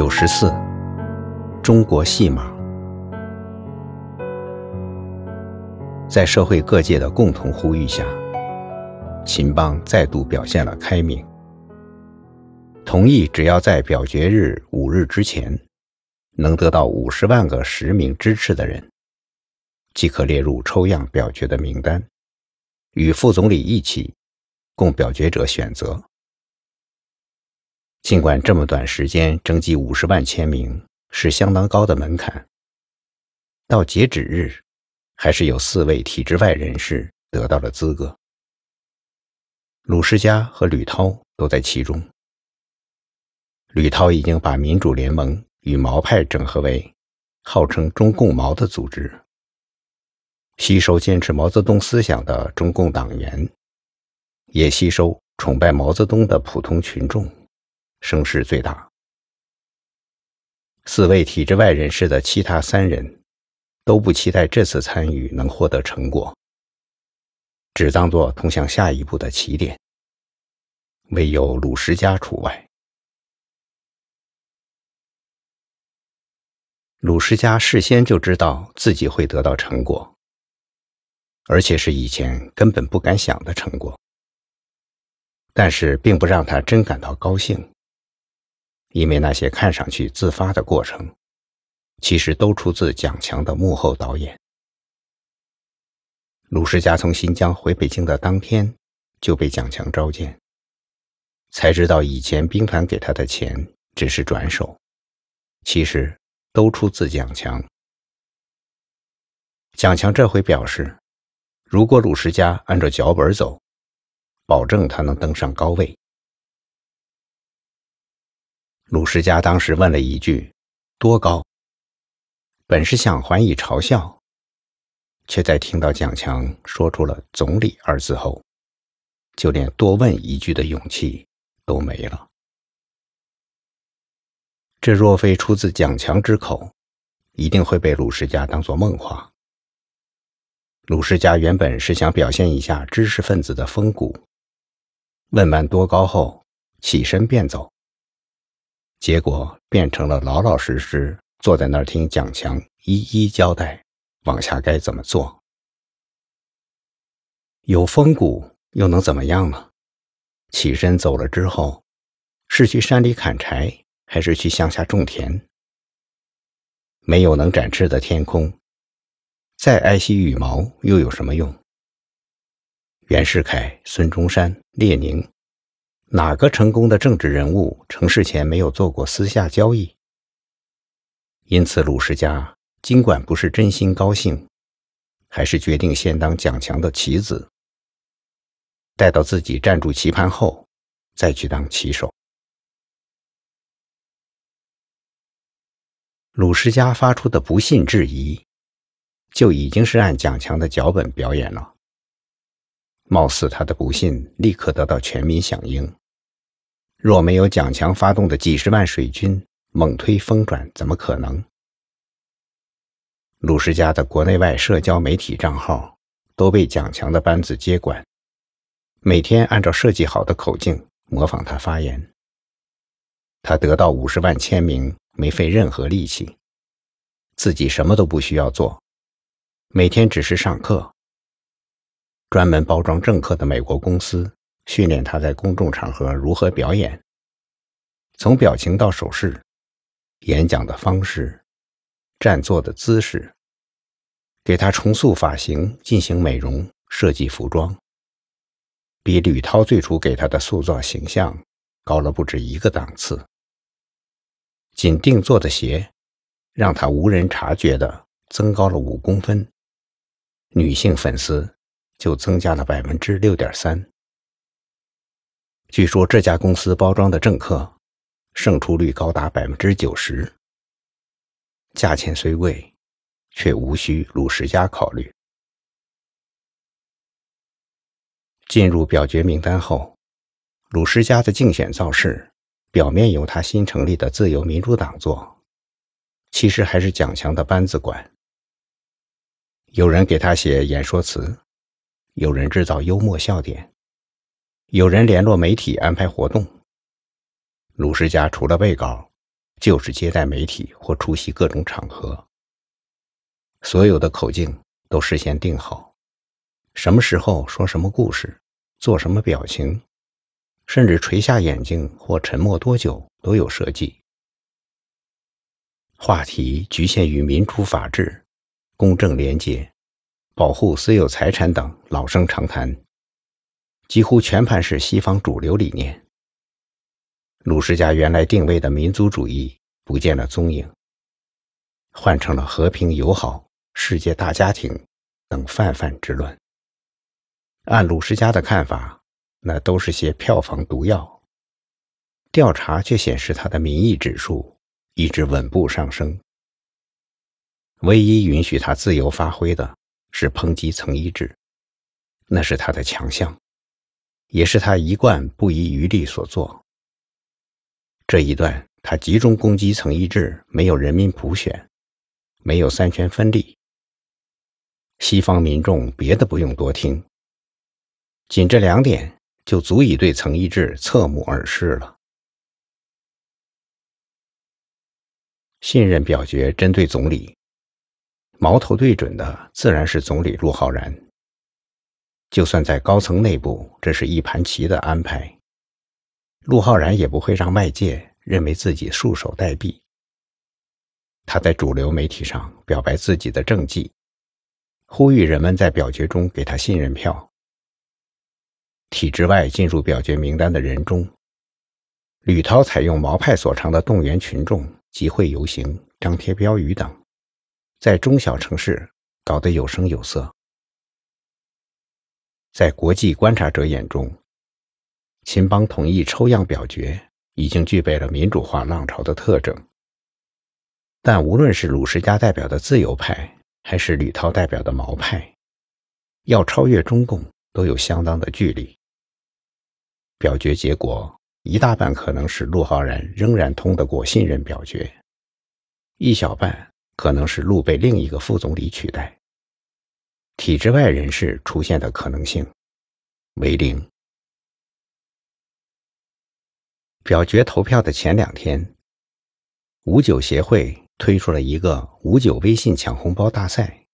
九十四，中国戏码，在社会各界的共同呼吁下，秦邦再度表现了开明，同意只要在表决日五日之前，能得到五十万个实名支持的人，即可列入抽样表决的名单，与副总理一起，供表决者选择。尽管这么短时间征集五十万签名是相当高的门槛，到截止日，还是有四位体制外人士得到了资格。鲁世嘉和吕涛都在其中。吕涛已经把民主联盟与毛派整合为号称中共毛的组织，吸收坚持毛泽东思想的中共党员，也吸收崇拜毛泽东的普通群众。声势最大。四位体制外人士的其他三人，都不期待这次参与能获得成果，只当作通向下一步的起点。唯有鲁石家除外。鲁石家事先就知道自己会得到成果，而且是以前根本不敢想的成果，但是并不让他真感到高兴。因为那些看上去自发的过程，其实都出自蒋强的幕后导演。鲁世家从新疆回北京的当天就被蒋强召见，才知道以前兵团给他的钱只是转手，其实都出自蒋强。蒋强这回表示，如果鲁世家按照脚本走，保证他能登上高位。鲁世家当时问了一句：“多高？”本是想还以嘲笑，却在听到蒋强说出了“总理”二字后，就连多问一句的勇气都没了。这若非出自蒋强之口，一定会被鲁世家当作梦话。鲁世家原本是想表现一下知识分子的风骨，问完多高后，起身便走。结果变成了老老实实坐在那儿听蒋强一一交代，往下该怎么做。有风骨又能怎么样呢？起身走了之后，是去山里砍柴，还是去乡下种田？没有能展翅的天空，再爱惜羽毛又有什么用？袁世凯、孙中山、列宁。哪个成功的政治人物成事前没有做过私下交易？因此，鲁世家尽管不是真心高兴，还是决定先当蒋强的棋子，待到自己站住棋盘后，再去当棋手。鲁世家发出的不信质疑，就已经是按蒋强的脚本表演了。貌似他的不信立刻得到全民响应。若没有蒋强发动的几十万水军猛推风转，怎么可能？鲁世家的国内外社交媒体账号都被蒋强的班子接管，每天按照设计好的口径模仿他发言。他得到五十万签名，没费任何力气，自己什么都不需要做，每天只是上课。专门包装政客的美国公司。训练他在公众场合如何表演，从表情到手势、演讲的方式、站坐的姿势，给他重塑发型、进行美容、设计服装，比吕涛最初给他的塑造形象高了不止一个档次。仅定做的鞋，让他无人察觉的增高了五公分，女性粉丝就增加了百分之六点三。据说这家公司包装的政客，胜出率高达百分之九十。价钱虽贵，却无需鲁世家考虑。进入表决名单后，鲁世家的竞选造势，表面由他新成立的自由民主党做，其实还是蒋强的班子管。有人给他写演说词，有人制造幽默笑点。有人联络媒体安排活动，鲁世家除了背稿，就是接待媒体或出席各种场合。所有的口径都事先定好，什么时候说什么故事，做什么表情，甚至垂下眼睛或沉默多久都有设计。话题局限于民主法治、公正廉洁、保护私有财产等老生常谈，几乎全盘是西方主流理念。鲁世家原来定位的民族主义不见了踪影，换成了和平友好。世界大家庭等泛泛之论，按鲁世家的看法，那都是些票房毒药。调查却显示，他的民意指数一直稳步上升。唯一允许他自由发挥的是抨击曾一制，那是他的强项，也是他一贯不遗余力所做。这一段，他集中攻击曾一制，没有人民普选，没有三权分立。西方民众别的不用多听，仅这两点就足以对曾一制侧目而视了。信任表决针对总理，矛头对准的自然是总理陆浩然。就算在高层内部，这是一盘棋的安排，陆浩然也不会让外界认为自己束手待毙。他在主流媒体上表白自己的政绩。呼吁人们在表决中给他信任票。体制外进入表决名单的人中，吕涛采用毛派所长的动员群众、集会游行、张贴标语等，在中小城市搞得有声有色。在国际观察者眼中，秦邦同意抽样表决已经具备了民主化浪潮的特征。但无论是鲁世家代表的自由派，还是吕涛代表的毛派，要超越中共都有相当的距离。表决结果一大半可能是陆浩然仍然通得过信任表决，一小半可能是陆被另一个副总理取代。体制外人士出现的可能性为零。表决投票的前两天，五九协会。推出了一个“五九微信抢红包大赛”，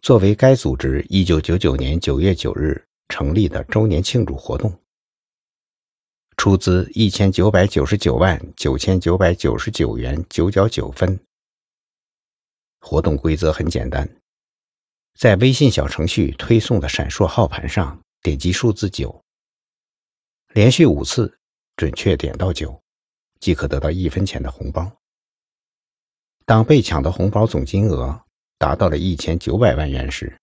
作为该组织一九九九年九月九日成立的周年庆祝活动，出资一千九百九十九万九千九百九十九元九角九分。活动规则很简单，在微信小程序推送的闪烁号盘上点击数字九，连续五次准确点到九，即可得到一分钱的红包。当被抢的红包总金额达到了一千九百万元时，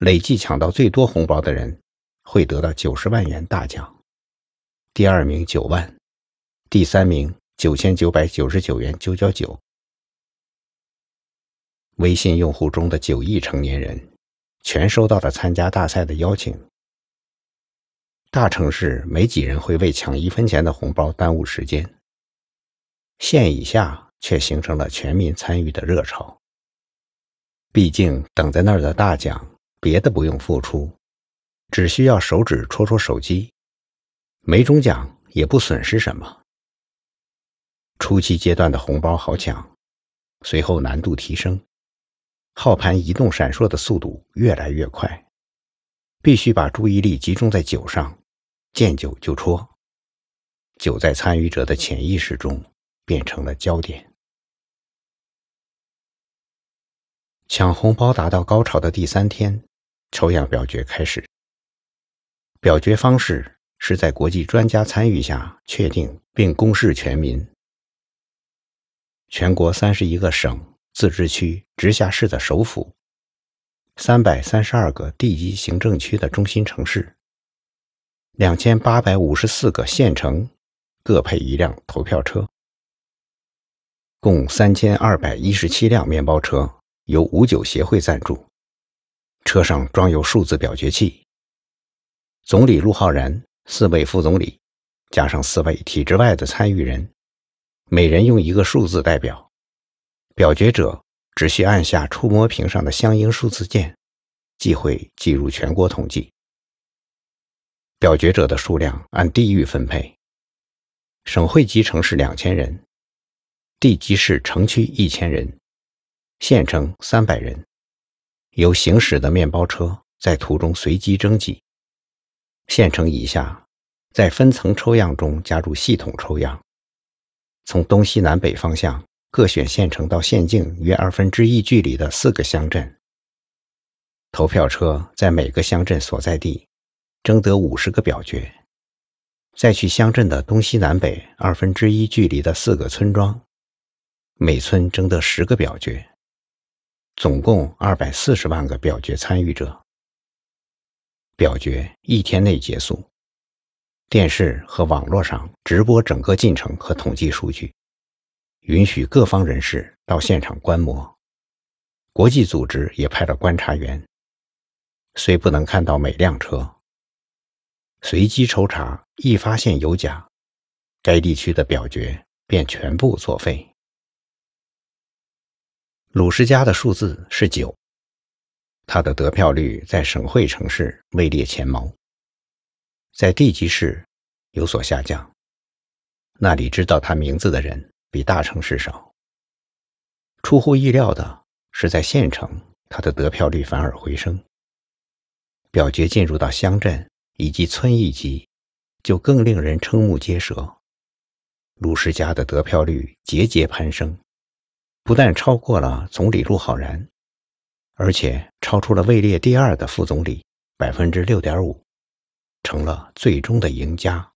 累计抢到最多红包的人会得到九十万元大奖，第二名九万，第三名九千九百九十九元九角九。微信用户中的九亿成年人全收到了参加大赛的邀请。大城市没几人会为抢一分钱的红包耽误时间，县以下。却形成了全民参与的热潮。毕竟等在那儿的大奖，别的不用付出，只需要手指戳戳手机，没中奖也不损失什么。初期阶段的红包好抢，随后难度提升，号盘移动闪烁的速度越来越快，必须把注意力集中在酒上，见酒就戳。酒在参与者的潜意识中变成了焦点。抢红包达到高潮的第三天，抽样表决开始。表决方式是在国际专家参与下确定并公示全民。全国三十一个省、自治区、直辖市的首府，三百三十二个地级行政区的中心城市，两千八百五十四个县城，各配一辆投票车，共三千二百一十七辆面包车。由五九协会赞助，车上装有数字表决器。总理陆浩然、四位副总理，加上四位体制外的参与人，每人用一个数字代表。表决者只需按下触摸屏上的相应数字键，即会计入全国统计。表决者的数量按地域分配，省会级城市两千人，地级市城区一千人，县城三百人，由行驶的面包车在途中随机征集。县城以下，在分层抽样中加入系统抽样。从东西南北方向各选县城到县境约二分之一距离的四个乡镇。投票车在每个乡镇所在地征得五十个表决，再去乡镇的东西南北二分之一距离的四个村庄，每村征得十个表决，总共二百四十万个表决参与者。表决一天内结束，电视和网络上直播整个进程和统计数据，允许各方人士到现场观摩。国际组织也派了观察员，虽不能看到每辆车，随机抽查，一发现有假，该地区的表决便全部作废。鲁什家的数字是九。他的得票率在省会城市位列前茅，在地级市有所下降。那里知道他名字的人比大城市少。出乎意料的是，在县城，他的得票率反而回升。表决进入到乡镇以及村一级，就更令人瞠目结舌。鲁世家的得票率节节攀升，不但超过了总理陆浩然。而且超出了位列第二的副总理百分之六点五，成了最终的赢家。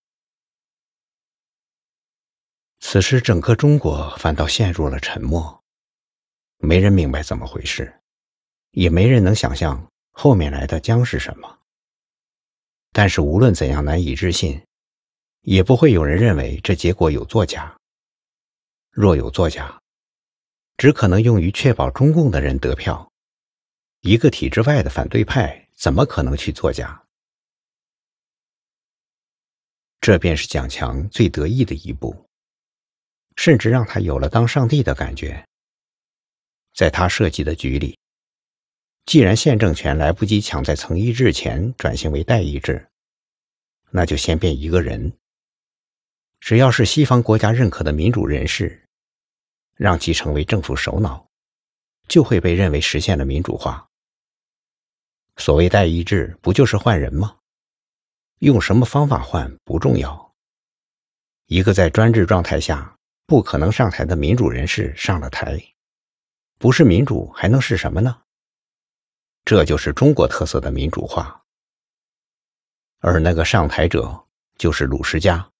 此时，整个中国反倒陷入了沉默，没人明白怎么回事，也没人能想象后面来的将是什么。但是，无论怎样难以置信，也不会有人认为这结果有作假。若有作假，只可能用于确保中共的人得票。一个体制外的反对派怎么可能去作假？这便是蒋强最得意的一步，甚至让他有了当上帝的感觉。在他设计的局里，既然宪政权来不及抢在层一制前转型为代议制，那就先变一个人，只要是西方国家认可的民主人士，让其成为政府首脑，就会被认为实现了民主化。所谓代议制，不就是换人吗？用什么方法换不重要。一个在专制状态下不可能上台的民主人士上了台，不是民主还能是什么呢？这就是中国特色的民主化。而那个上台者就是鲁什家。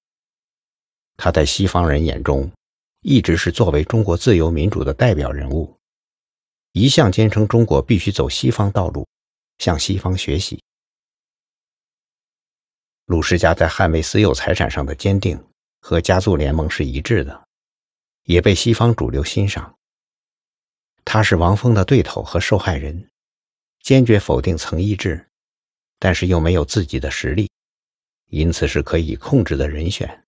他在西方人眼中一直是作为中国自由民主的代表人物，一向坚称中国必须走西方道路。向西方学习，鲁世家在捍卫私有财产上的坚定和家族联盟是一致的，也被西方主流欣赏。他是王峰的对头和受害人，坚决否定层议制，但是又没有自己的实力，因此是可以控制的人选。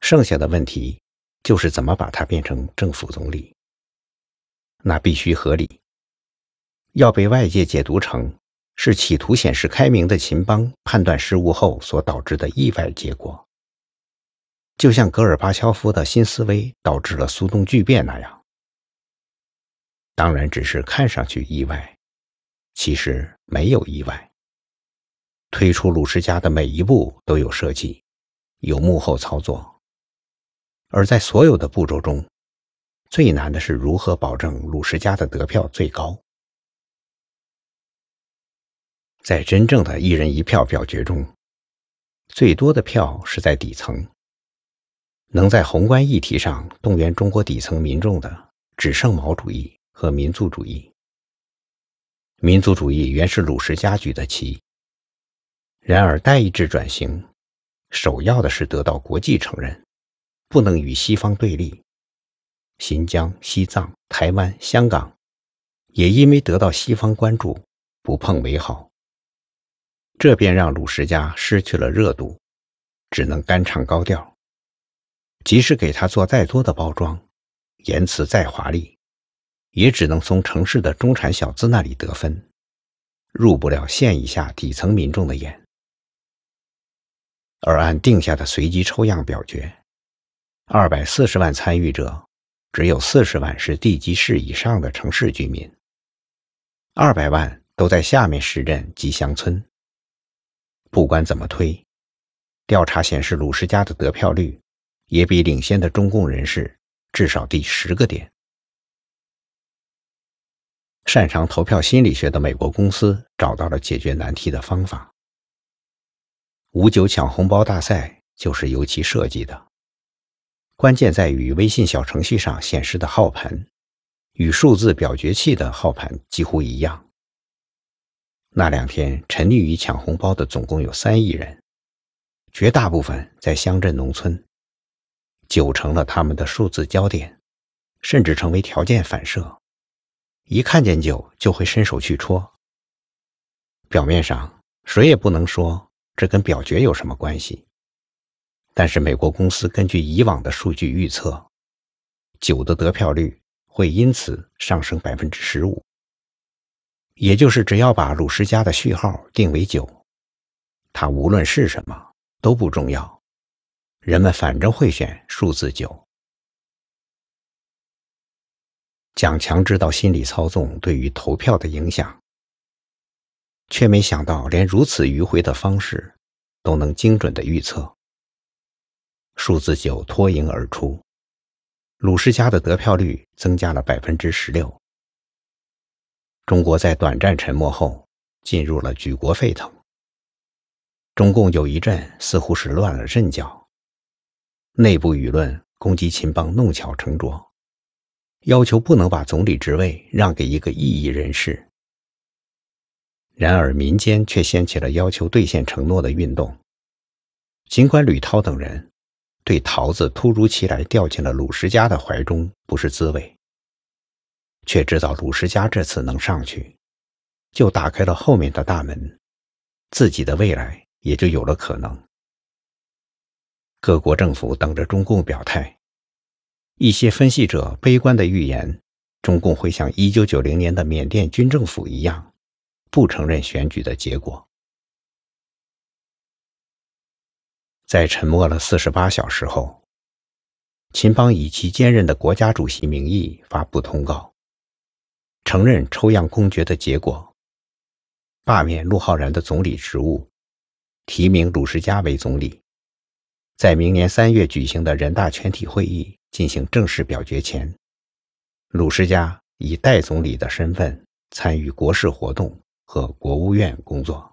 剩下的问题就是怎么把他变成政府总理，那必须合理。要被外界解读成是企图显示开明的秦邦判断失误后所导致的意外结果，就像戈尔巴乔夫的新思维导致了苏东剧变那样。当然，只是看上去意外，其实没有意外。推出鲁世家的每一步都有设计，有幕后操作，而在所有的步骤中，最难的是如何保证鲁世家的得票最高。在真正的一人一票表决中，最多的票是在底层。能在宏观议题上动员中国底层民众的，只剩毛主义和民族主义。民族主义原是鲁氏家举的旗。然而，代议制转型，首要的是得到国际承认，不能与西方对立。新疆、西藏、台湾、香港，也因为得到西方关注，不碰为好。这便让鲁石家失去了热度，只能干唱高调。即使给他做再多的包装，言辞再华丽，也只能从城市的中产小资那里得分，入不了县以下底层民众的眼。而按定下的随机抽样表决，二百四十万参与者，只有四十万是地级市以上的城市居民，二百万都在下面市镇及乡村。不管怎么推，调查显示鲁氏家的得票率也比领先的中共人士至少低十个点。擅长投票心理学的美国公司找到了解决难题的方法。五九抢红包大赛就是由其设计的，关键在于微信小程序上显示的号盘与数字表决器的号盘几乎一样。那两天沉溺于抢红包的总共有三亿人，绝大部分在乡镇农村，酒成了他们的数字焦点，甚至成为条件反射，一看见酒就会伸手去戳。表面上谁也不能说这跟表决有什么关系，但是美国公司根据以往的数据预测，酒的得票率会因此上升百分之十五。也就是只要把鲁世家的序号定为九，它无论是什么都不重要，人们反正会选数字九。蒋强知道心理操纵对于投票的影响，却没想到连如此迂回的方式都能精准的预测。数字九脱颖而出，鲁世家的得票率增加了百分之十六。中国在短暂沉默后进入了举国沸腾。中共有一阵似乎是乱了阵脚，内部舆论攻击秦邦弄巧成拙，要求不能把总理职位让给一个异议人士。然而民间却掀起了要求兑现承诺的运动。尽管吕涛等人对桃子突如其来掉进了鲁石家的怀中不是滋味。却知道鲁石家这次能上去，就打开了后面的大门，自己的未来也就有了可能。各国政府等着中共表态，一些分析者悲观的预言，中共会像一九九零年的缅甸军政府一样，不承认选举的结果。在沉默了四十八小时后，秦邦以其兼任的国家主席名义发布通告。承认抽样公决的结果，罢免陆浩然的总理职务，提名鲁世家为总理。在明年三月举行的人大全体会议进行正式表决前，鲁世家以代总理的身份参与国事活动和国务院工作。